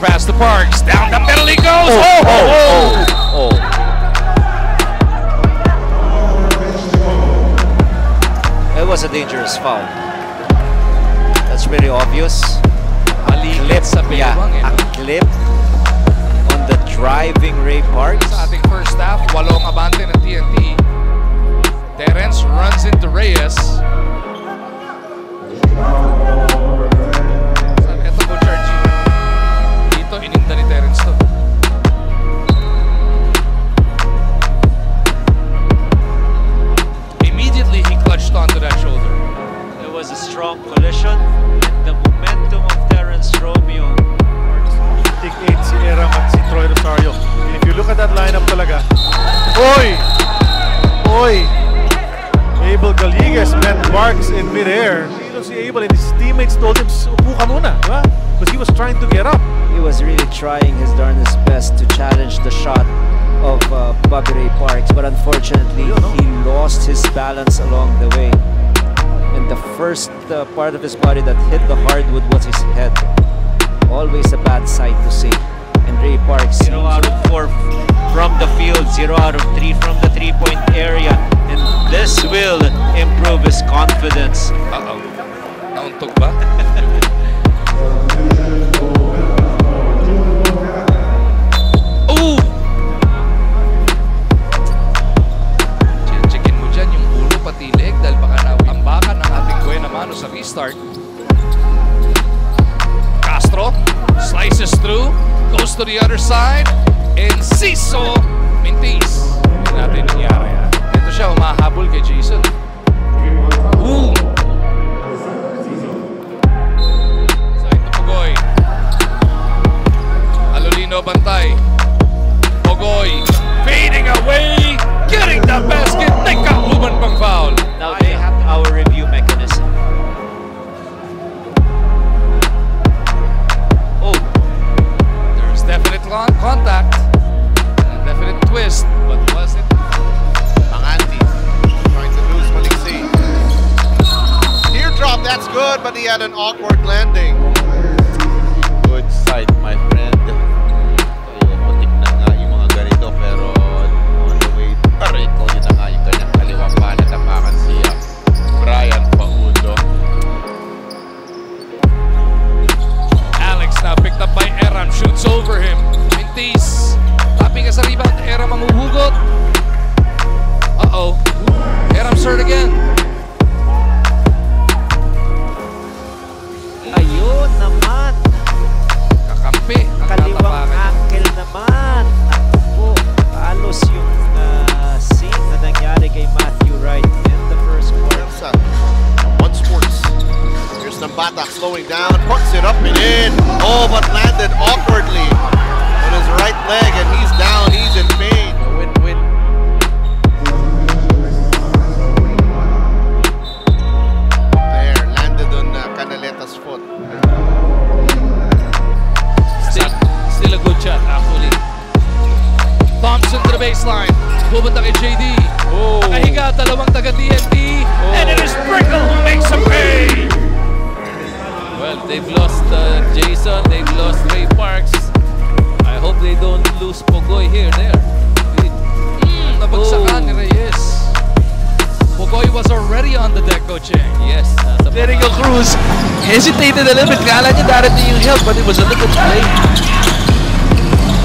pass to Parks. Down the middle he goes. Oh, Oh, oh, oh. oh, oh. oh. It was a dangerous foul. That's really obvious. Maligit sa Yeah, a clip on the driving Ray Parks. Sa ating first half, walong abante ng TNT. Terrence runs into Reyes. He clutched onto that shoulder. There was a strong collision and the momentum of Terrence Romeo. Take 8 si Erram at si Troy Rosario. And if you look at that lineup talaga, Oy! Oy! Abel Galliguez met Barks in midair. Sino si Abel and his teammates told him, upo ka muna, di ba? Because he was trying to get up. He was really trying his darndest best to challenge the shot of uh, Bobby Ray Parks, but unfortunately, he lost his balance along the way. And the first uh, part of his body that hit the hardwood was his head. Always a bad sight to see. And Ray Parks, zero out of four from the field, zero out of three from the three-point area, and this will improve his confidence. Uh-oh. Nauntog ba? to the other side, and Ciso Mintis. Hindi natin nangyari. Ito eh. siya, humahabol kay Jayson. Ooh! Uh. Side to Pogoy. Alolino Bantay. Pogoy fading away, getting the basket. Teka, human pang foul. Good, but he had an awkward landing. Good sight, my friend. So, putik na nga yung mga ganito, pero on the way rin ko, yun na nga yung kanyang kaliwang pa na tapakan siya. Brian Paudo. Alex now picked up by Eram, shoots over him. Mintis, tapping ka sa rebound. Eram ang uhugot. Uh-oh. Eram served again. Naman. Ako, halos yung uh, scene na nangyari kay Matthew Wright in the first quarter. One Sports. Here's Nambatac slowing down, puts it up and in. Oh, but landed awkwardly on his right leg, and he's down. He's in pain. Win-win. There, landed on uh, Canaleta's foot. Baseline. Pupunta kay JD. Oh. Nakahiga, dalawang taga TNT. And it is Sprinkle who makes him pay. Well, they've lost uh, Jason, they've lost Ray Parks. I hope they don't lose Pogoy here, there. Mm, nabagsakan ni Reyes. Pogoy was already on the deck, Coach Cheng. Yes, Jericho Cruz hesitated a little bit. Kala niya darating yung help, but it was a little too late.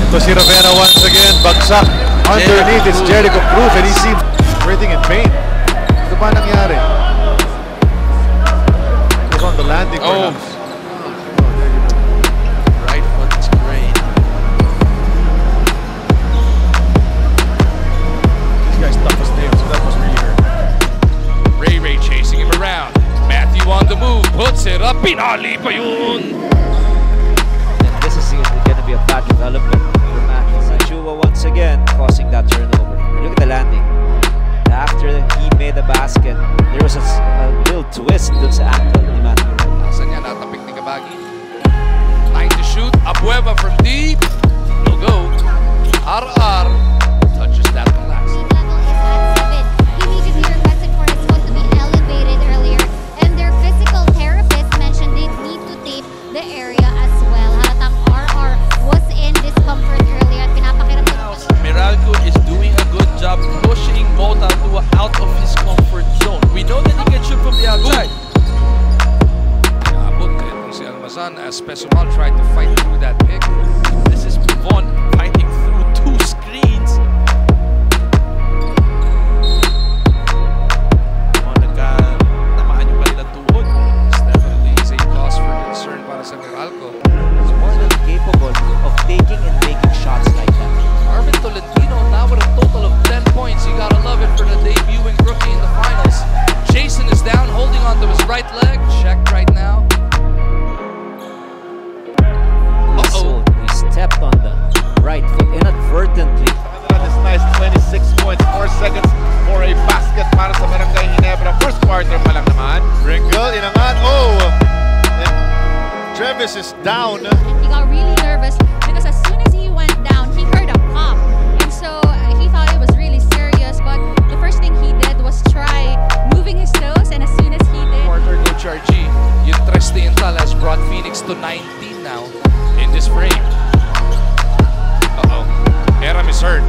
Ito si Rivera once again, bagsak. Underneath is Jericho Cruz and he seems breathing in pain. Ito ba nangyari? Was on the landing Oh. perhaps. Right foot sprain. This guy's tough as nails, so that was really hurt. Ray Ray chasing him around. Matthew on the move, puts it up. Pinali pa yun. And this is going to be a bad development Abueva from deep. No go. RR on as Special Mal tried to fight through that pick. Is down. He got really nervous because as soon as he went down, he heard a pop. And so uh, he thought it was really serious. But the first thing he did was try moving his toes. And as soon as he did, Quarter Coach RG, yung Trestiental has brought Phoenix to 19 now in this frame. Uh-oh. Erram is hurt.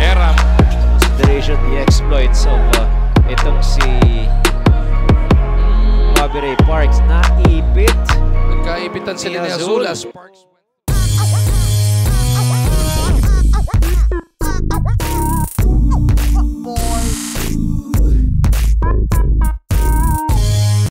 Erram. Consideration the exploits of uh, itong si Bobby Ray Parks. Naipit. Nagkaibitan Sparks.